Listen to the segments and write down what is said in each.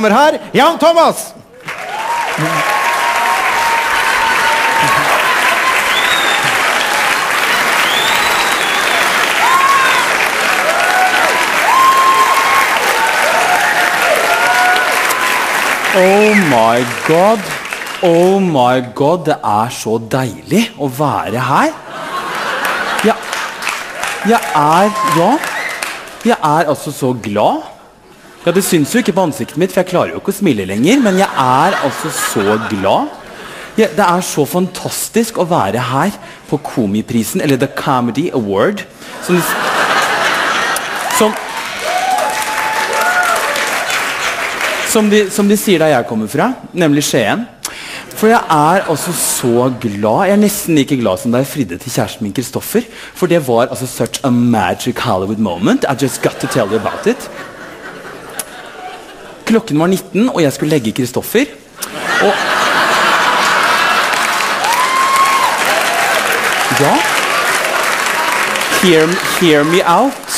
Kommer her, Jan Thomas! Oh my god. Oh my god, det er så deilig å være her. Jeg, jeg er Ja. Jeg er altså så glad. Ja, Det syns jo ikke på ansiktet mitt, for jeg klarer jo ikke å smile lenger. Men jeg er altså så glad. Ja, det er så fantastisk å være her på Komiprisen, eller The Comedy Award. Som, som Som de, som de sier der jeg kommer fra, nemlig Skien. For jeg er altså så glad. Jeg er nesten like glad som da jeg fridde til kjæresten min Kristoffer. For det var altså such a magic Hollywood moment. I just got to tell you about it. Klokken var 19, og jeg skulle legge Kristoffer. Og Ja. Hear, hear me out.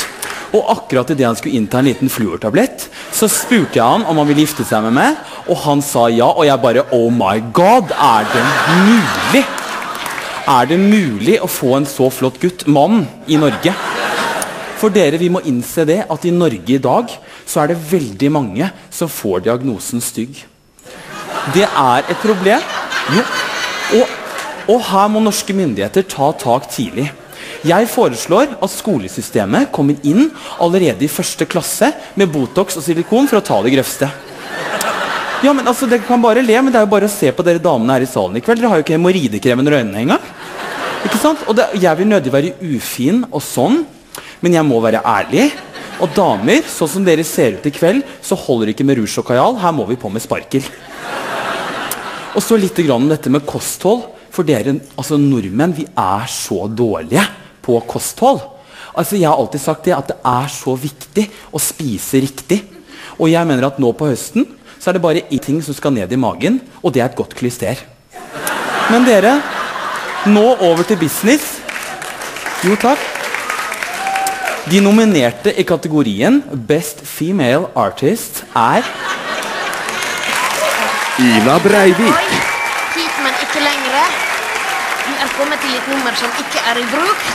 Og akkurat idet han skulle innta en liten fluortablett, så spurte jeg han om han ville gifte seg med meg, og han sa ja. Og jeg bare Oh my God! Er det mulig? Er det mulig å få en så flott gutt, mann, i Norge? For dere, vi må innse det at i Norge i dag så er det veldig mange som får diagnosen stygg. Det er et problem. Jo. Og, og her må norske myndigheter ta tak tidlig. Jeg foreslår at skolesystemet kommer inn allerede i første klasse med Botox og silikon for å ta det grøvste. Ja, men altså, Dere kan bare le, men det er jo bare å se på dere damene her i salen i kveld. Dere har jo ikke hemoroidekrem under øynene engang. Ikke sant? Og det, Jeg vil nødig være ufin og sånn, men jeg må være ærlig. Og damer, sånn som dere ser ut i kveld, så holder det ikke med rouge og kajal. Her må vi på med sparkel. Og så litt om dette med kosthold. For dere altså nordmenn vi er så dårlige på kosthold. Altså Jeg har alltid sagt det at det er så viktig å spise riktig. Og jeg mener at nå på høsten så er det bare én ting som skal ned i magen, og det er et godt klyster. Men dere, nå over til business. Jo, takk. De nominerte i kategorien Best Female Artist er Ina Breivik. Oi, hit, men ikke lengre. Du er kommet til et nummer som ikke er i bruk.